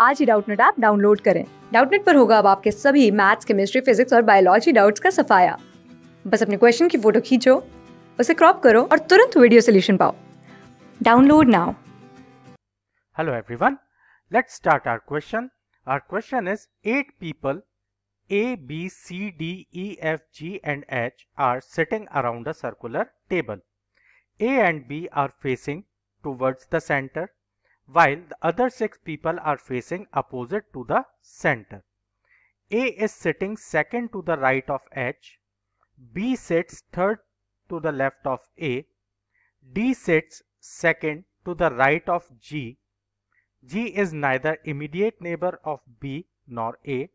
आज ही Doubtnut app download करें डाउटनेट पर होगा अब आपके सभी मैथ्स केमिस्ट्री फिजिक्स और बायोलॉजी डाउट्स का सफाया बस अपने क्वेश्चन की फ़ोटो खींचो उसे क्रॉप करो और तुरंत वीडियो सोल्यूशन पाओ download now Hello everyone. Let's start our question. Our question is 8 people A, B, C, D, E, F, G and H are sitting around a circular table. A and B are facing towards the center while the other 6 people are facing opposite to the center. A is sitting second to the right of H. B sits third to the left of A. D sits second to the right of G. G is neither immediate neighbor of B nor A.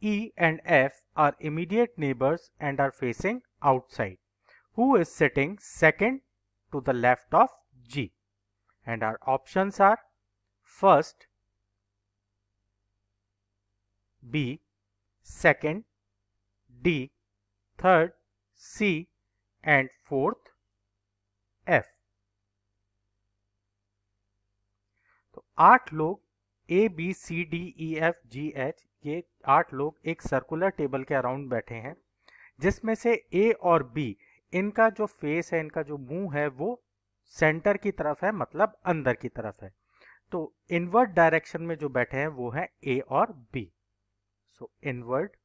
E and F are immediate neighbors and are facing outside. Who is sitting second to the left of G? And our options are first B, second D, third C and fourth F. तो आठ लोग A B C D E F G H ये आठ लोग एक circular table के around बैठे हैं जिसमें से ए और बी इनका जो फेस है इनका जो मुँह है वो सेंटर की तरफ़ है मतलब अंदर की तरफ़ है। तो इनवर्ट डायरेक्शन में जो बैठे हैं, वो है ए और B so invert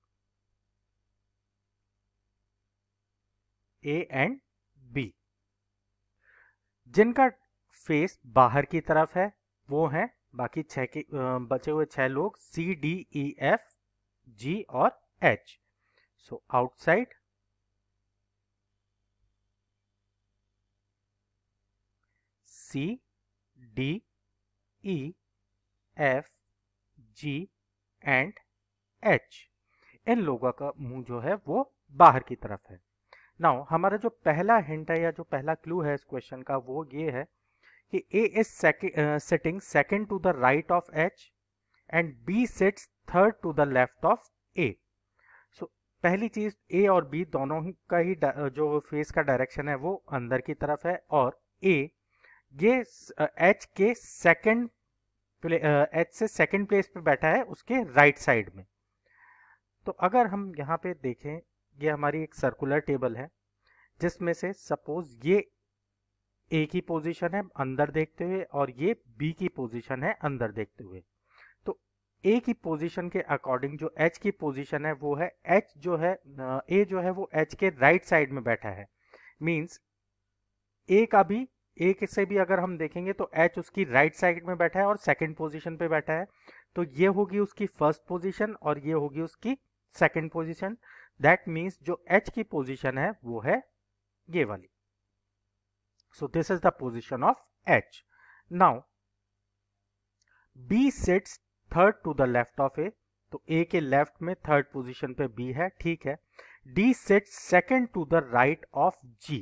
A and B जिनका फेस बाहर की तरफ़ है, वो है बाकी छह के बचे हुए छह लोग सी डी ई एफ़ जी और H so outside C D E F G and H इन लोगों का मुँह जो है वो बाहर की तरफ़ है। नाउ हमारा जो पहला हिंट है या जो पहला क्लू है इस क्वेश्चन का वो ये है कि A is uh, second to the right of H and B B third to the left of A so पहली चीज़ ए और बी दोनों ही का ही जो फेस का डायरेक्शन है वो अंदर की तरफ़ है और A ये H के सेकंड एच से सेकंड प्लेस पे बैठा है उसके राइट साइड में। तो अगर हम यहाँ पे देखें, ये हमारी एक सर्कुलर टेबल है, जिसमें से सपोज़ ये ए की पोजीशन है अंदर देखते हुए और ये बी की पोजीशन है अंदर देखते हुए। तो ए की पोजीशन के अकॉर्डिंग जो एच की पोजीशन है वो है एच जो है ए जो है वो एच के राइट साइड में बैठा है। मींस ए का भी ए से भी अगर हम देखेंगे तो एच उसकी राइट साइड में बैठा है और सेकंड पोजीशन पे बैठा है तो ये होगी उसकी फ़र्स्ट पोजीशन और ये होगी उसकी सेकंड पोजीशन दैट मींस जो एच की पोजीशन है, वो है ये वाली So, this is the position of H. Now, B sits third to the left of A. तो ए के लेफ़्ट में थर्ड पोजीशन पे बी है, ठीक है D sits second to the right of G.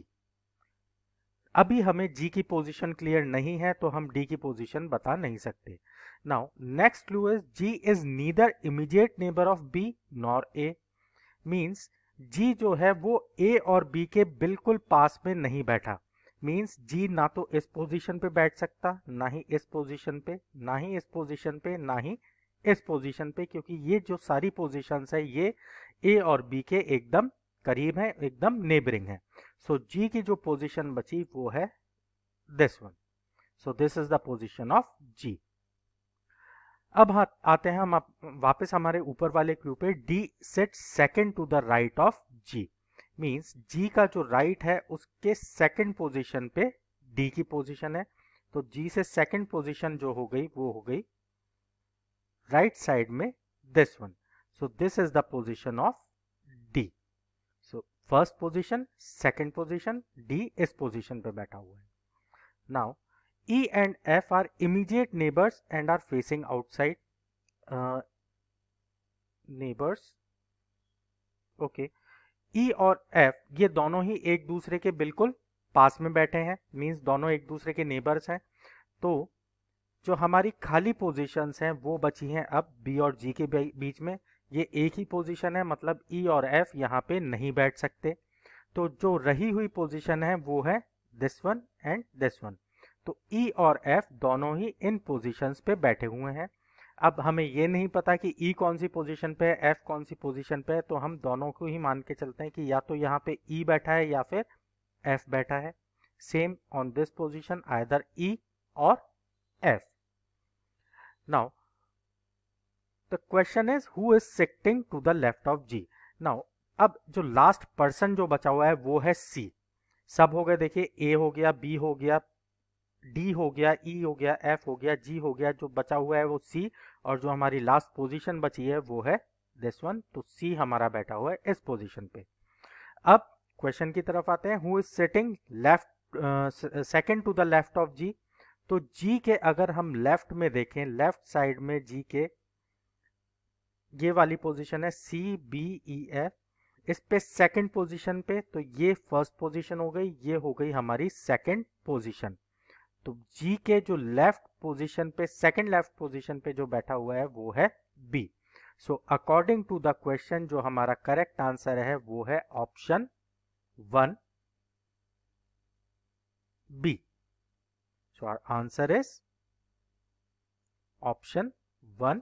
अभी हमें जी की पोजीशन क्लियर नहीं है तो हम डी की पोजीशन बता नहीं सकते। Now next clue is G is neither immediate neighbour of B nor A. Means G जो है वो A और B के बिल्कुल पास में नहीं बैठा। मींस जी ना तो इस पोजीशन पे बैठ सकता, ना ही इस पोजीशन पे, ना ही इस पोजीशन पे, ना ही इस पोजीशन पे, क्योंकि ये जो सारी पोजीशंस है, ये ए और बी के एकदम करीब है, एकदम नेबरिंग है। सो जी की जो पोजीशन बची वो है this one so this is the position of G अब हाँ आते हैं हम वापस हमारे ऊपर वाले क्यू पे D sits second to the right of G means G का जो राइट right है, उसके सेकंड पोजीशन पे डी की पोजीशन है. तो जी से सेकंड पोजीशन जो हो गई, वो हो गई राइट right साइड में this one so this is the position of first position, second position, D इस पोजीशन पे बैठा हुआ है। Now E and F are immediate neighbours and are facing outside neighbours okay E e और F ये दोनों ही एक दूसरे के बिल्कुल पास में बैठे हैं मींस दोनों एक दूसरे के नेबर्स हैं। तो जो हमारी खाली पोजीशंस हैं, वो बची हैं अब बी और जी के बीच में। ये एक ही पोजीशन है मतलब ई e और एफ़ यहाँ पे नहीं बैठ सकते। तो जो रही हुई पोजीशन है, वो है this one and this one तो ई e और एफ़ दोनों ही इन पोजीशंस पे बैठे हुए हैं। अब हमें ये नहीं पता कि ई e कौन सी पोजीशन पे है एफ़ कौन सी पोजीशन पे है तो हम दोनों को ही मान के चलते हैं कि या तो यहाँ पे ई e बैठा है या फिर एफ़ बैठा है। Same on this position either E और F now the question is who is sitting to the left of G now अब जो लास्ट पर्सन जो बचा हुआ है, वो है सी सब हो गए, देखिए ए हो गया बी हो गया डी हो गया ई e हो गया एफ़ हो गया जी हो गया, जो बचा हुआ है वो सी और जो हमारी लास्ट पोजीशन बची है, वो है दिस वन तो सी हमारा बैठा हुआ है इस पोजीशन पे। अब क्वेश्चन की तरफ़ आते हैं who is sitting left second to the left of G तो जी के अगर हम लेफ़्ट में देखें लेफ़्ट साइड में जी के ये वाली पोजीशन है सी बी ई एफ़ इस पे सेकंड पोजीशन पे तो ये फ़र्स्ट पोजीशन हो गई, ये हो गई हमारी सेकंड पोजीशन तो जी के जो लेफ़्ट पोजीशन पे सेकंड लेफ़्ट पोजीशन पे जो बैठा हुआ है, वो है B so according to the question जो हमारा करेक्ट आंसर है, वो है option one B so answer is option one